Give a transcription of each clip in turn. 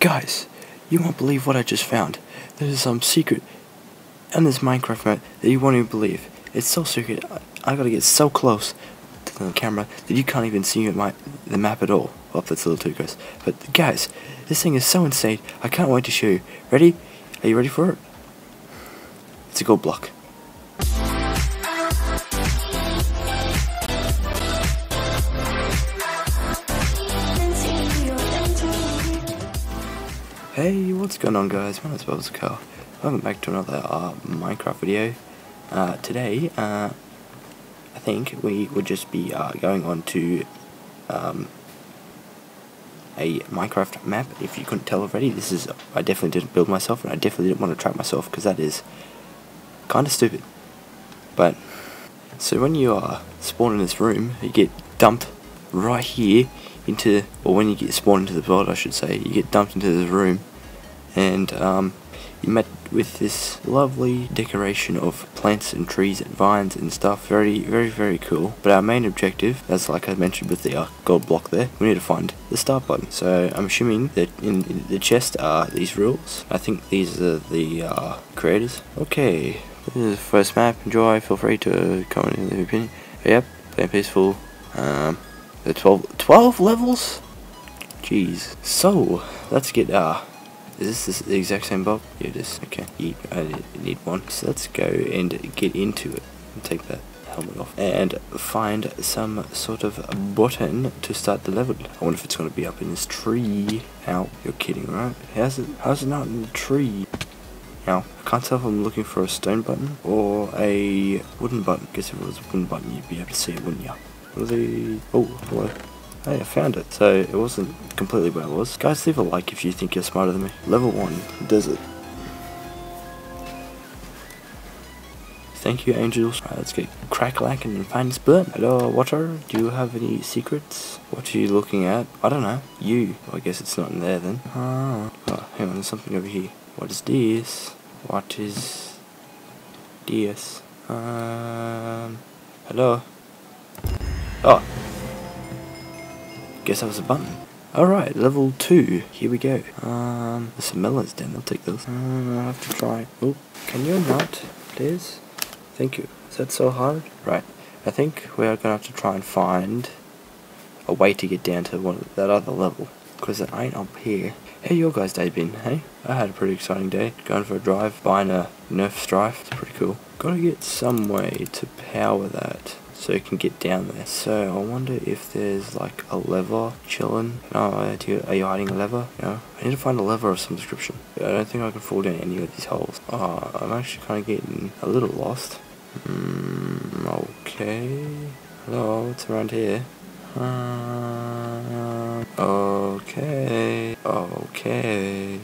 Guys, you won't believe what I just found. There's some secret in this Minecraft map that you won't even believe. It's so secret, I, I gotta get so close to the camera that you can't even see my, the map at all. Well, that's a little too close. But guys, this thing is so insane, I can't wait to show you. Ready? Are you ready for it? It's a gold block. What's going on guys? My name's Bubbles Welcome back to another uh, Minecraft video. Uh, today, uh, I think we would just be uh, going on to um, a Minecraft map. If you couldn't tell already, this is I definitely didn't build myself, and I definitely didn't want to trap myself because that is kind of stupid. But so when you are spawned in this room, you get dumped right here into, or when you get spawned into the world, I should say, you get dumped into this room, and um, you met with this lovely decoration of plants and trees and vines and stuff. Very, very, very cool. But our main objective, as like I mentioned with the uh, gold block there, we need to find the start button. So I'm assuming that in, in the chest are these rules. I think these are the uh, creators. Okay, this is the first map. Enjoy. Feel free to comment in the opinion. Yep, playing peaceful. Um, the 12, 12 levels? Jeez. So, let's get, uh, is this the exact same bob? Yeah, it is. Okay, I need one. So let's go and get into it. And take that helmet off. And find some sort of button to start the level. I wonder if it's going to be up in this tree. Ow, you're kidding, right? How's it, how's it not in the tree? Now, I can't tell if I'm looking for a stone button or a wooden button. Guess if it was a wooden button, you'd be able to see it, wouldn't you? What are the... Oh, hello. Hey, I found it. So, it wasn't completely where I was. Guys, leave a like if you think you're smarter than me. Level 1, Desert. Thank you, angels. Let's get crack-lacking and find this button. Hello, water. Do you have any secrets? What are you looking at? I don't know. You. Well, I guess it's not in there then. Oh, oh hang on. There's something over here. What is this? What is this? Um, hello? Oh. Guess that was a button. Alright, level 2. Here we go. Um, there's some melons down. I'll take those. Um, i have to try. Oh, can you not, please? Thank you. Is that so hard? Right. I think we're gonna have to try and find a way to get down to one that other level. Because it ain't up here. Hey, your guys' day been, hey? I had a pretty exciting day. Going for a drive, buying a Nerf Stryfe. It's pretty cool. Gotta get some way to power that so you can get down there. So I wonder if there's like a lever chilling. No, are you hiding a lever? No. I need to find a lever of some description. I don't think I can fall down any of these holes. Oh, I'm actually kind of getting a little lost. Hmm, okay. Hello, what's around here? Uh, okay. Okay.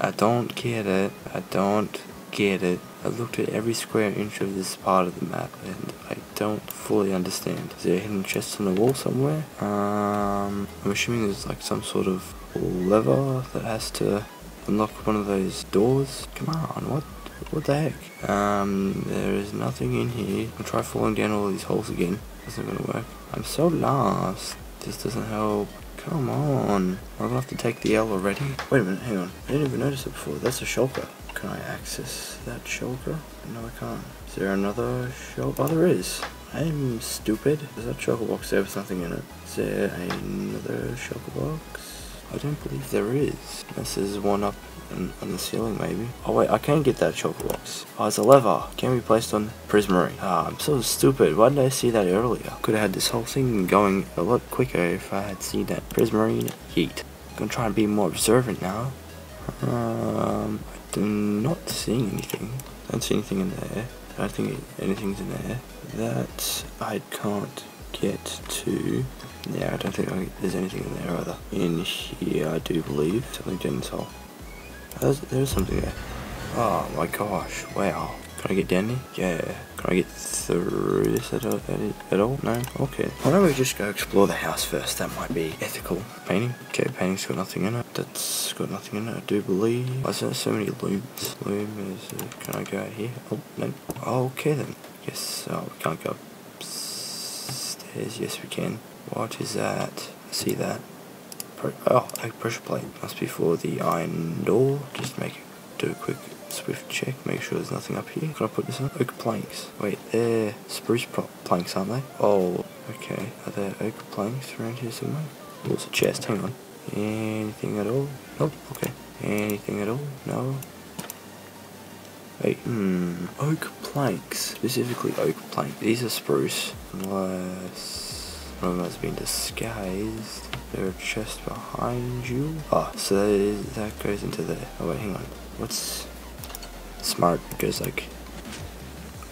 I don't get it. I don't get it. I looked at every square inch of this part of the map and I don't fully understand. Is there a hidden chest on the wall somewhere? Um, I'm assuming there's like some sort of lever that has to unlock one of those doors. Come on, what? What the heck? Um, there is nothing in here. I'll try falling down all these holes again. That's not gonna work. I'm so lost. This doesn't help. Come on. I'm gonna have to take the L already. Wait a minute, hang on. I didn't even notice it before. That's a shulker. Can I access that shulker? No, I can't. Is there another shulker? Oh, there is. I'm stupid. Is that shulker box there with something in it? Is there another shulker box? I don't believe there is. This is one up in, on the ceiling, maybe. Oh, wait, I can get that shulker box. Oh, it's a lever. Can be placed on Prismarine. Ah, I'm so stupid. Why didn't I see that earlier? Could have had this whole thing going a lot quicker if I had seen that Prismarine. heat. I'm gonna try and be more observant now. Um, I'm not seeing anything. I don't see anything in there. I don't think anything's in there. That I can't get to. Yeah, I don't think I, there's anything in there either. In here, I do believe. Something. There's, there's something there. Oh my gosh, wow. Can I get down there? Yeah. Can I get through this at all? At all? No? Okay. Why don't we just go explore the house first? That might be ethical. Painting? Okay, painting's got nothing in it. That's got nothing in it, I do believe. Why is there so many looms? Loom is... Uh, can I go out here? Oh, no. Okay then. Yes, oh, we can't go upstairs. Yes, we can. What is that? I see that. pre oh, a pressure plate. Must be for the iron door. Just make it, do a quick swift check, make sure there's nothing up here. Can I put this on? Oak planks. Wait, they're spruce planks, aren't they? Oh, okay. Are there oak planks around here somewhere? Oh, a chest, hang on. Anything at all? Nope, okay. Anything at all? No. Wait, hmm, oak planks. Specifically oak planks. These are spruce. Unless one of them has been disguised. There a chest behind you. Oh, so that, is, that goes into there. Oh wait, hang on. What's smart? because like.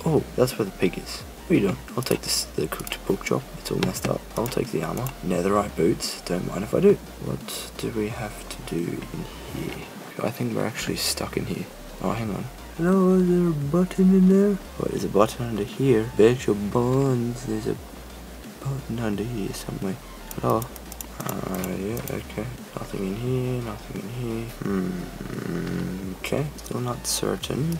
Oh, that's where the pig is. What are you doing? I'll take this the cooked pork chop. It's all messed up. I'll take the armor. Netherite boots. Don't mind if I do. What do we have to do in here? I think we're actually stuck in here. Oh, hang on. Hello, is there a button in there? What, there's a button under here. Bet your buns there's a button under here somewhere. Hello? Uh, yeah, okay. Nothing in here, nothing in here. Hmm, okay. Still not certain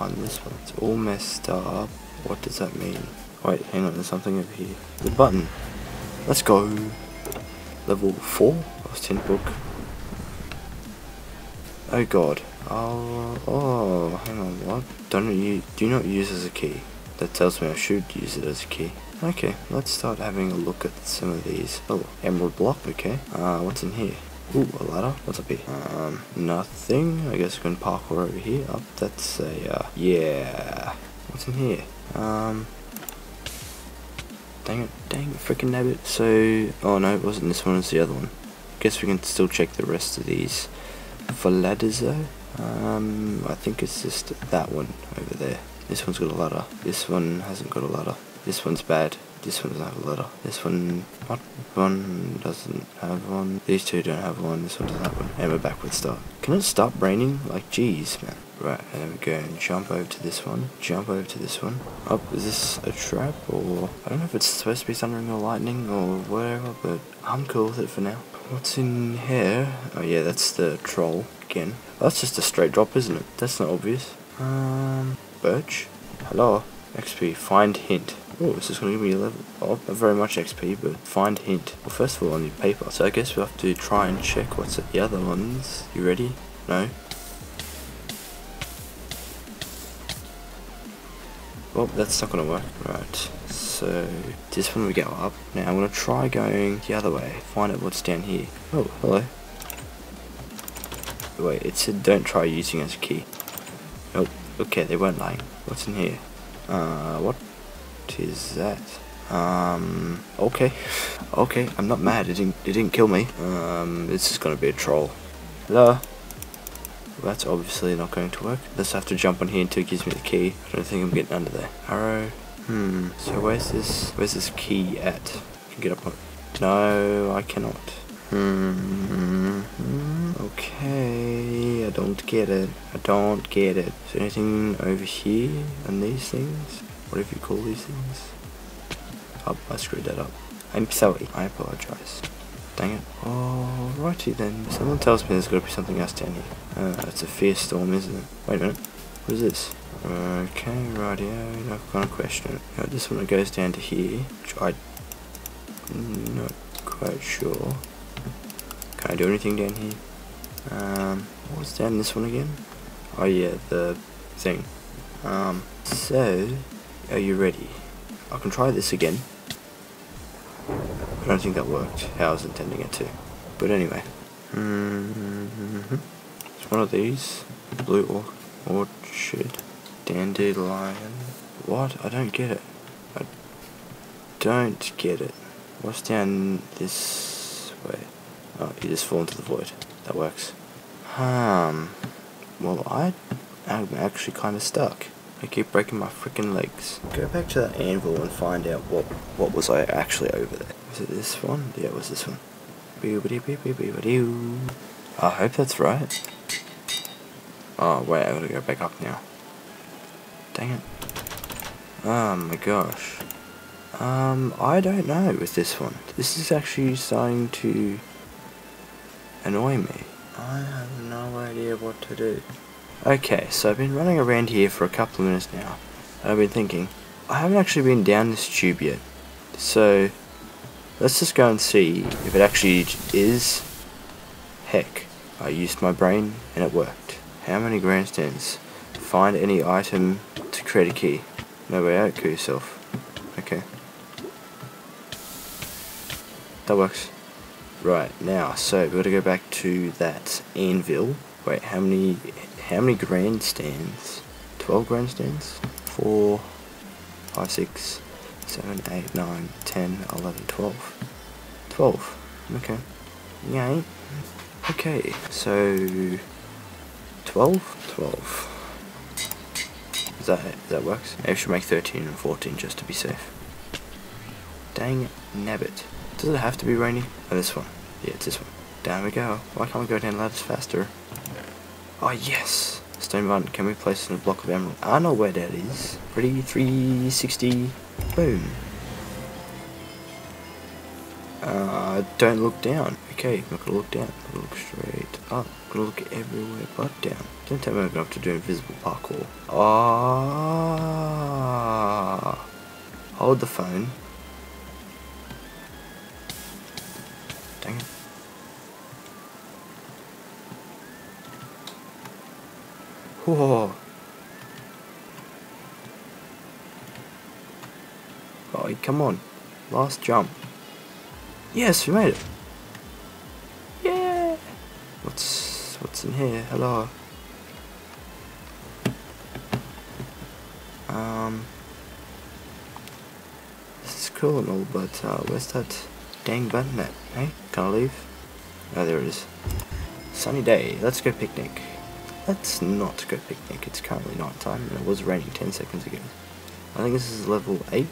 on this one. It's all messed up. What does that mean? Wait, hang on, there's something over here. The button. Let's go. Level 4? Lost 10 book. Oh god. Oh, oh, hang on, what? Don't you, do not use as a key. That tells me I should use it as a key. Okay, let's start having a look at some of these. Oh, emerald block, okay. Uh, what's in here? Ooh, a ladder. What's up here? Um, nothing. I guess we can parkour over here. Up, oh, that's a, uh, yeah. What's in here? Um, dang it, dang it, freaking nabbit. So, oh no, it wasn't this one, it's the other one. Guess we can still check the rest of these. For ladders though, um, I think it's just that one over there. This one's got a ladder. This one hasn't got a ladder. This one's bad. This one doesn't have a ladder. This one, what? One doesn't have one. These two don't have one. This one doesn't have one. And we're back with start. Can it stop raining? Like, jeez, man. Right, and then we go and jump over to this one. Jump over to this one. Oh, is this a trap or... I don't know if it's supposed to be thundering or lightning or whatever, but I'm cool with it for now. What's in here? Oh yeah, that's the troll again. That's just a straight drop, isn't it? That's not obvious. Um, birch? Hello? XP, find hint. Oh, this is going to give me a level. Oh, not very much XP, but find hint. Well, first of all, I need paper. So I guess we have to try and check what's at the other ones. You ready? No? Well, that's not going to work. Right, so this one we go up. Now I'm going to try going the other way. Find out what's down here. Oh, hello. Wait, it said don't try using as a key. Nope. Okay, they weren't lying. What's in here? Uh, what is that? Um, okay. Okay, I'm not mad. It didn't, it didn't kill me. Um, this is gonna be a troll. Hello? Well, that's obviously not going to work. Let's have to jump on here until it gives me the key. I don't think I'm getting under there. Arrow. Hmm. So where's this, where's this key at? I can get up on it. No, I cannot. Hmm. Okay, I don't get it. I don't get it. Is there anything over here on these things? Whatever you call these things? Oh, I screwed that up. I'm sorry. I apologize. Dang it. Alrighty then. Someone tells me there's got to be something else down here. Uh, it's a fierce storm, isn't it? Wait a minute. What is this? Okay, rightio. Not gonna question it. Now, this one goes down to here, which I'm not quite sure. Can I do anything down here? Um, what's down this one again? Oh yeah, the thing. Um, so, are you ready? I can try this again. I don't think that worked how I was intending it to. But anyway. Mm -hmm. It's one of these. Blue or orchid. Dandelion. What? I don't get it. I don't get it. What's down this way? Oh, you just fall into the void. That works. Um, well, I, I'm actually kind of stuck. I keep breaking my freaking legs. Go back to that anvil and find out what what was I actually over there. Was it this one? Yeah, it was this one. I hope that's right. Oh, wait, I gotta go back up now. Dang it. Oh my gosh. Um, I don't know with this one. This is actually starting to annoy me. I have no idea what to do. Okay, so I've been running around here for a couple of minutes now. And I've been thinking, I haven't actually been down this tube yet. So, let's just go and see if it actually is heck? I used my brain and it worked. How many grandstands? Find any item to create a key. No way out, kill yourself. Okay. That works. Right, now, so we've got to go back to that anvil. Wait, how many, how many grandstands? 12 grandstands? 4, 5, 6, 7, 8, 9, 10, 11, 12. 12. Okay. Yay. Okay, so 12? 12. Is that, that works? Maybe we should make 13 and 14 just to be safe. Dang nabbit. Does it have to be rainy? Oh, this one. Yeah, it's this one. Down we go. Why can't we go down ladders faster? Oh, yes! Stone button, can we place in a block of emerald? I know where that is. Ready, 360, boom. Uh, don't look down. Okay, I'm not gonna look down. I'm gonna look straight up. I'm gonna look everywhere but down. Don't tell me I'm gonna have to do invisible parkour. Ah. Hold the phone. Whoa. Oh, come on. Last jump. Yes, we made it. Yeah. What's what's in here? Hello. Um. This is cool and all, but uh, where's that dang button at? Hey, can I leave? Oh, there it is. Sunny day. Let's go picnic. Let's not go picnic. It's currently night time, and it was raining 10 seconds ago. I think this is level 8.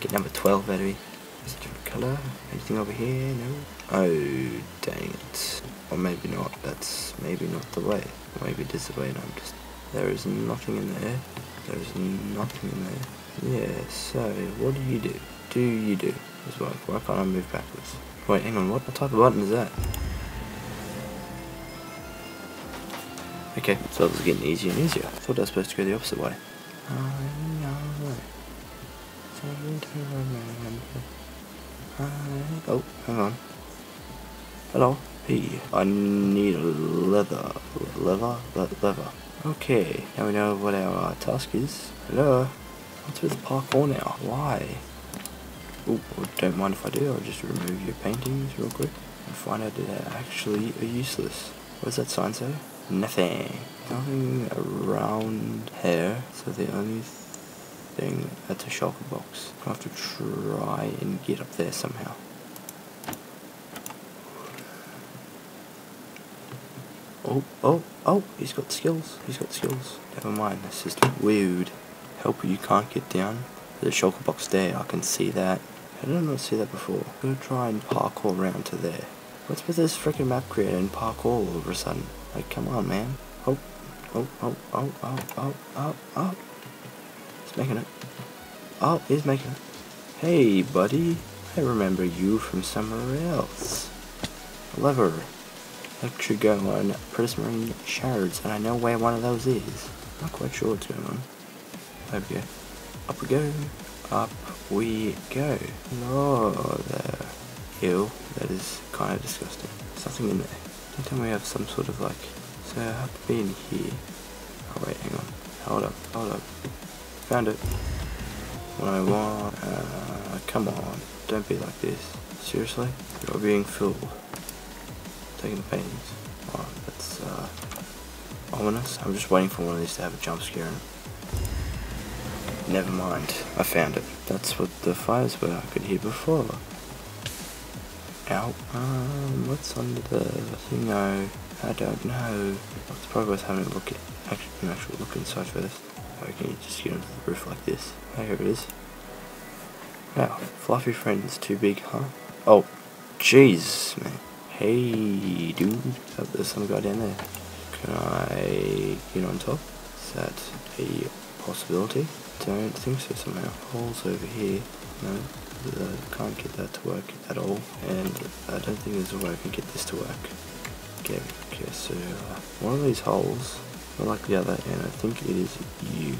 Get number 12 out of me. Is it different colour? Anything over here? No? Oh, dang it. Or maybe not. That's maybe not the way. Maybe it is the way and I'm just... There is nothing in there. There is nothing in there. Yeah, so what do you do? Do you do well? Why can't I move backwards? Wait, hang on, what type of button is that? Okay, so it's getting easier and easier. I thought I was supposed to go the opposite way. Oh, hang on. Hello. Hey, I need leather. Leather? Le leather. Okay, now we know what our uh, task is. Hello. What's with the parkour now? Why? Oh, don't mind if I do. I'll just remove your paintings real quick and find out that they're actually useless. What does that sign say? Nothing. Nothing around here. So the only thing that's a shulker box. I have to try and get up there somehow. Oh, oh, oh, he's got skills. He's got skills. Never mind, this is weird. Help you can't get down. A shulker box there, I can see that. I did not see that before. I'm gonna try and parkour around to there. What's with this freaking map creator and parkour all of a sudden? Like, come on, man. Oh, oh, oh, oh, oh, oh, oh, oh. He's making it. Oh, he's making it. Hey, buddy. I remember you from somewhere else. Lever. Go on prismarine shards, and I know where one of those is. Not quite sure what's going on. Over here. Up we go. Up we go. Hello oh, there. Ew, that is kind of disgusting. Something in there. Tell me we have some sort of like... So I have to be in here. Oh wait, hang on. Hold up, hold up. Found it. What I want... Uh, come on. Don't be like this. Seriously? You're being fooled. Taking the paintings. Oh, that's uh, ominous. I'm just waiting for one of these to have a jump scare. Never mind. I found it. That's what the fires were I could hear before. Ow. Um, what's under the thing? No, I don't know. It's probably worth having a look at, actually, an actual look inside first. Or can just get onto the roof like this? Oh, here it is. Wow, fluffy friend's too big, huh? Oh, jeez, man. Hey, dude. Oh, there's some guy down there. Can I get on top? Is that a possibility? Don't think so somehow. Holes over here. No, I can't get that to work at all. And I don't think there's a way I can get this to work. Okay, okay so uh, one of these holes, not like the other, and I think it is you.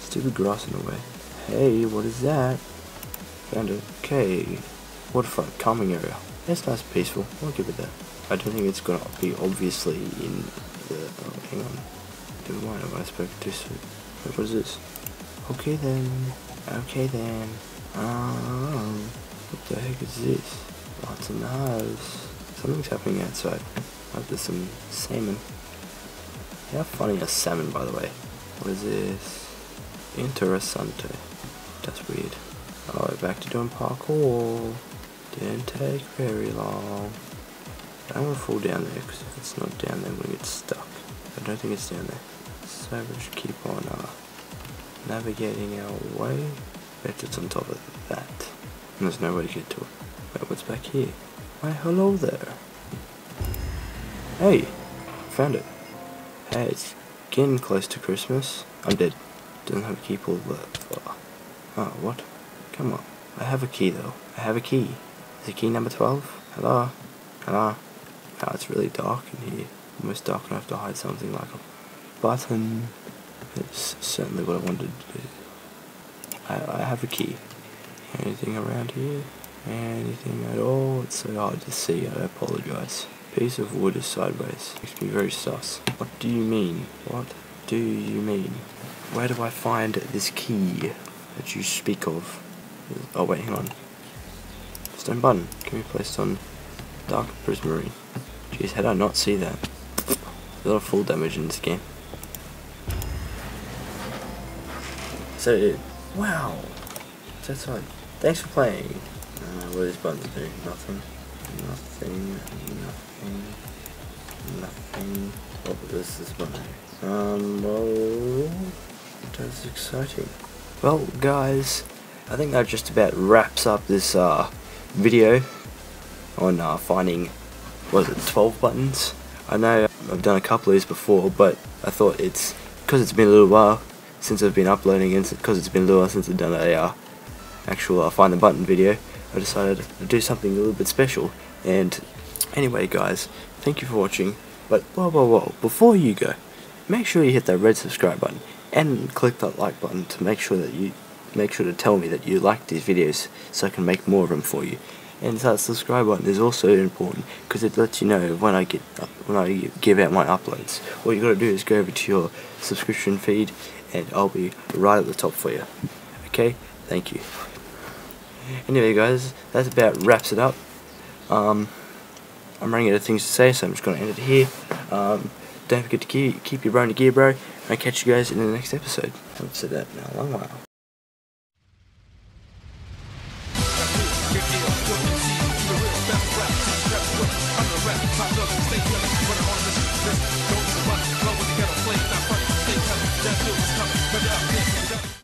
Stupid grass in the way. Hey, what is that? Found it. Okay. Waterfront calming area. It's nice peaceful. I'll give it that. I don't think it's gonna be obviously in the. Oh, hang on. Never mind. I spoke too soon. What is this? Okay then. Okay then. Um. What the heck is this? Lots of knives. Something's happening outside. Like there's some salmon. How funny is salmon, by the way? What is this? Interessante. That's weird. Alright, back to doing parkour. Didn't take very long. I don't want to fall down there because if it's not down there, I'm get stuck. I don't think it's down there. So we should keep on uh, navigating our way. Bet it's on top of that. And there's no way to get to it. Wait, what's back here? Why, hello there. Hey, found it. Hey, it's getting close to Christmas. I'm dead. Doesn't have a key pull but oh. oh, what? Come on. I have a key though. I have a key. Is it key number 12? Hello? Hello? Oh, it's really dark in here. Almost dark enough to hide something like a button. It's certainly what I wanted to do. I, I have a key. Anything around here? Anything at all? It's so hard to see, I apologize. Piece of wood is sideways. Makes me very sus. What do you mean? What do you mean? Where do I find this key that you speak of? Oh wait, hang on. Stone button can be placed on dark prismarine. Jeez, had I not see that? A lot of full damage in this game. So, wow. That's right. Thanks for playing. Uh, what these buttons do? Nothing. Nothing. Nothing. Nothing. Does this button do? Um, well, that's exciting. Well, guys, I think that just about wraps up this uh, video on uh, finding, was it 12 buttons? I know I've done a couple of these before, but I thought it's, because it's been a little while since I've been uploading, and because it's been a little while since I've done a uh, actual uh, find the button video, I decided to do something a little bit special. And anyway, guys, thank you for watching. But whoa, whoa, whoa! Before you go, make sure you hit that red subscribe button and click that like button to make sure that you make sure to tell me that you like these videos so I can make more of them for you. And that subscribe button is also important because it lets you know when I get when I give out my uploads. All you gotta do is go over to your subscription feed and I'll be right at the top for you. Okay, thank you. Anyway, guys, that about wraps it up. Um, I'm running out of things to say, so I'm just gonna end it here. Um, don't forget to keep keep your to gear, bro. I'll catch you guys in the next episode. I haven't said that in a long while.